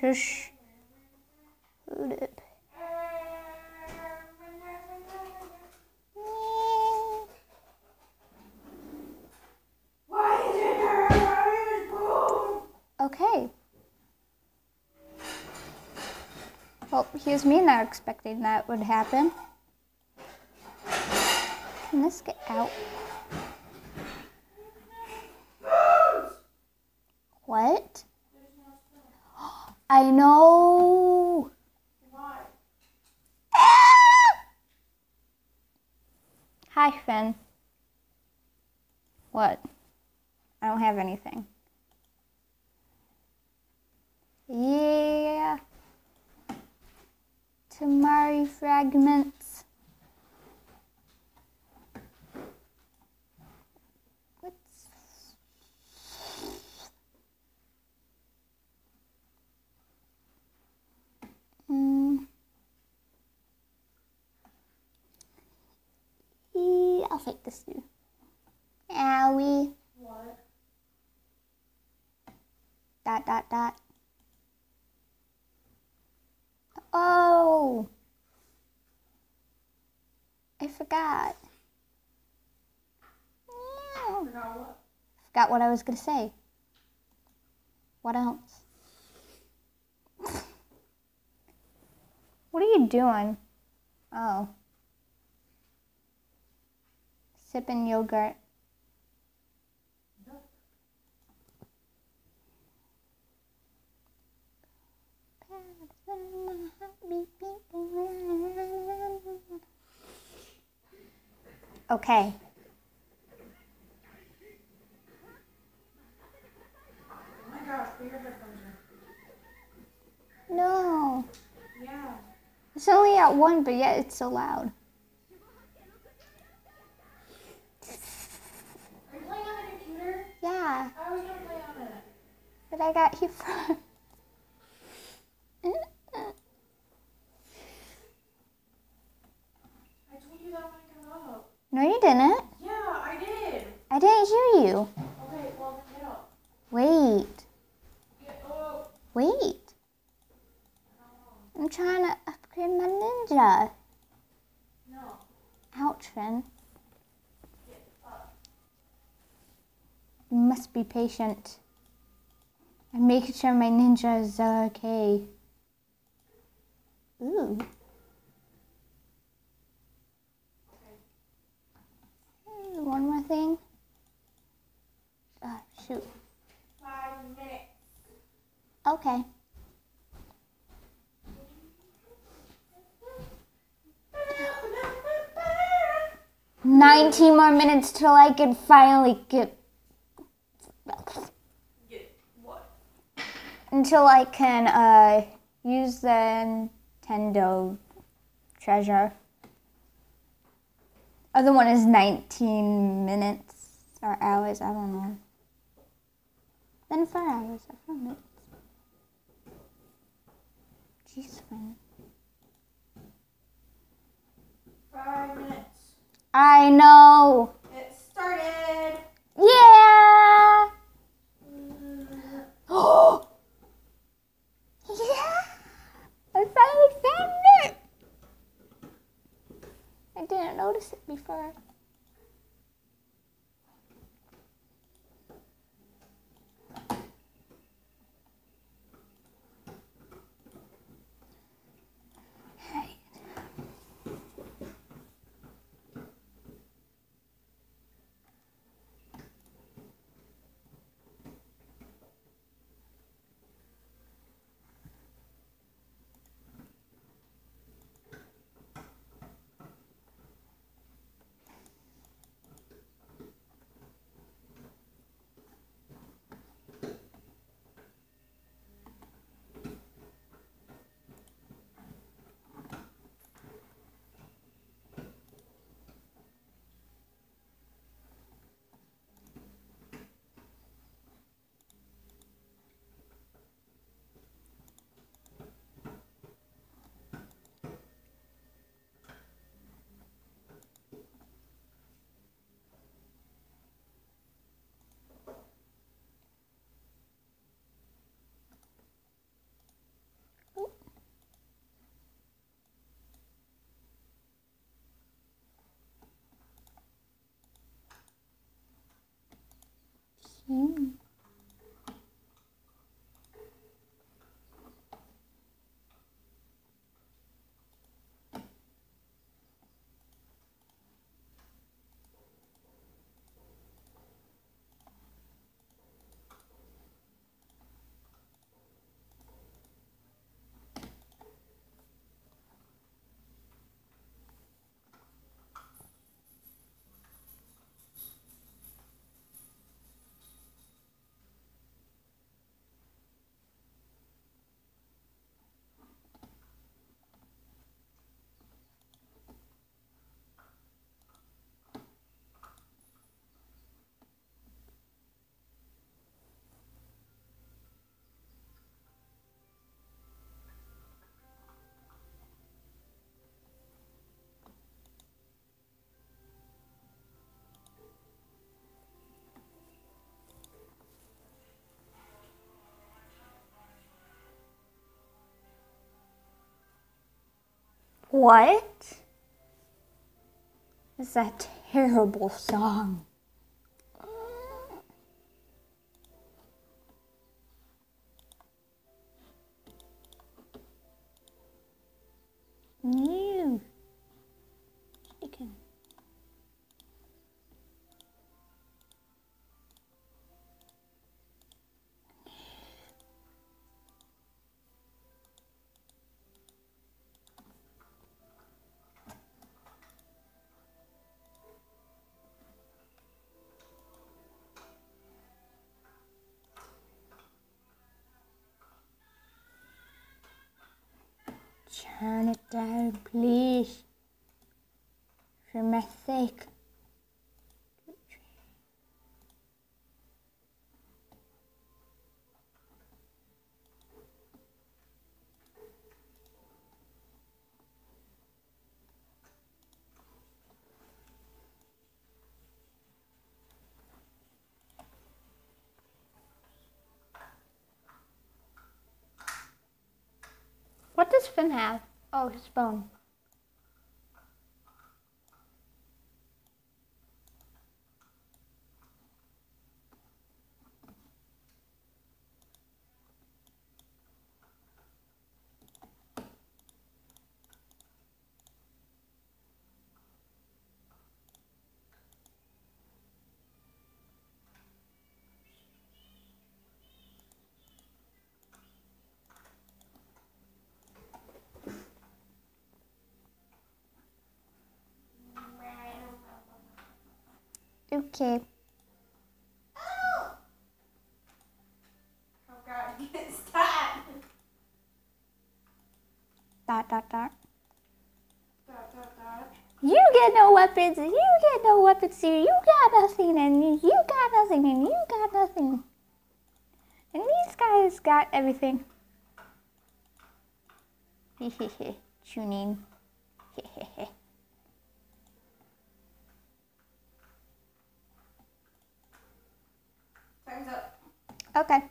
Shush. Okay. Well, here's me not expecting that would happen. Can this get out? What? I know. Hi, Finn. What? I don't have anything. Yeah. Temari fragments. I'll take this too. Owie. What? Dot dot dot. Oh. I forgot. Forgot what? Forgot what I was gonna say. What else? What are you doing? Oh. Sipping yogurt. Okay. My gosh, put your headphones No. Yeah. It's only at one, but yet it's so loud. Are you playing on the computer? Yeah, I was gonna play on it. but I got here first. I told you that when I come up. No, you didn't. Yeah, I did. I didn't hear you. Okay, well then get up. Wait, Get up. wait. I'm trying to upgrade my ninja. No. Ouch, Finn. Get up. You must be patient. I'm making sure my ninja is okay. Ooh. One more thing. Ah, shoot. Five minutes. Okay. Nineteen more minutes till I can finally get? Until I can uh, use the Nintendo treasure. Other one is 19 minutes or hours, I don't know. Then four hours, or four minutes. Jeez, Finn. Five minutes. I know. It started. Yeah. Oh. yeah. I finally found it. I didn't notice it before. 嗯。What? It's a terrible song. You. Turn it down, please. For my sake. What does Finn have? Oh, his phone. Okay. Oh oh god, it's that. Dot dot dot. Dot, dot, dot. You get no weapons. You get no weapons here. You got nothing, and you you got nothing, and you got nothing. And these guys got everything. Hehehe. Tuning. Hehehe. Time's up. Okay.